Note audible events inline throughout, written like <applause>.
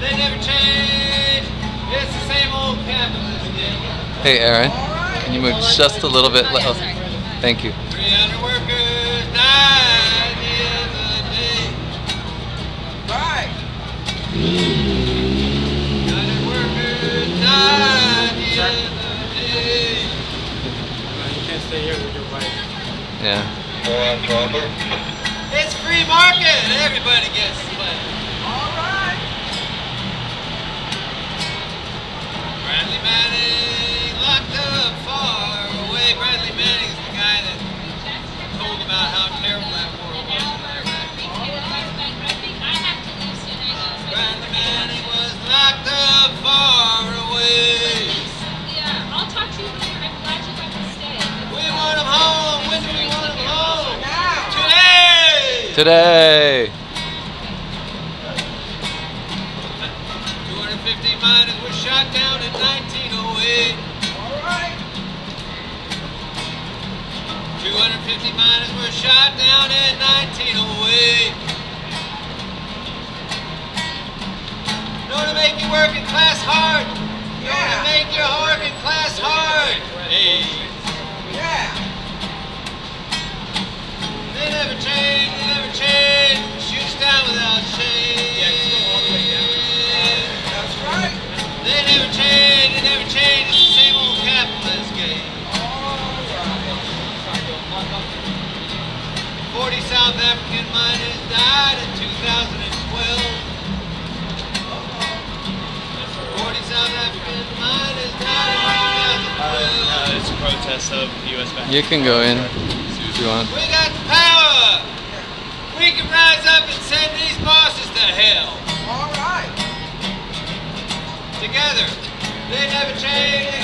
They never change. It's the same old capitalist game. Hey, Aaron. Can you move just a little bit? Oh, yeah, sorry. Thank you. 300 workers died the other day. Right. 300 workers died the other day. You can't stay here with your wife. Yeah. It's free market. Everybody gets to play. Today. Today. 250 miners were shot down in 1908. All right. 250 miners were shot down in 1908. Know to make your working class hard. Know to Yeah. make your working South African miners died in 2012. 40 South African miners died in 2012. it's a protest of the U.S. bank. You can go in if you want. We got the power. We can rise up and send these bosses to hell. All right. Together. They never change, they never change.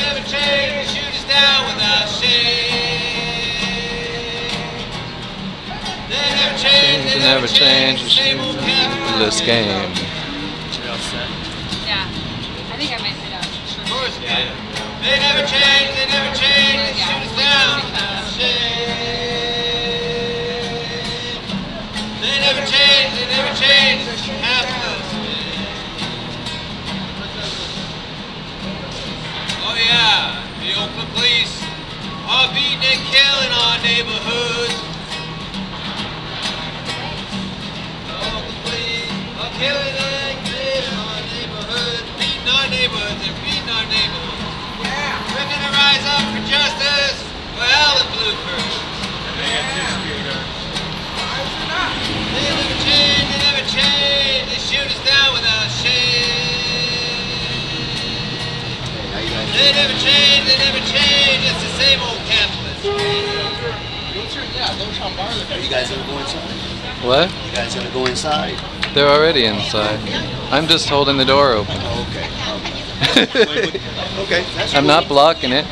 Change, they They never change. the Same old This game. You're all set. Yeah. I think I might head up. Of course they. They never change, they never change, they shoot us down. They never change, they never change, it's capitalist. Oh yeah, the Oakland police are beating and killing our neighborhoods. And our our neighborhoods, they're our neighborhoods. Yeah. We're gonna rise up for justice. They never change, they never change, they shoot us down shame. They never change, they never change, it's the same old capitalist. Are you guys gonna go inside? What? You guys gonna go inside? They're already inside. I'm just holding the door open. Oh, okay. <laughs> Okay. Okay. That's I'm cool. not blocking it.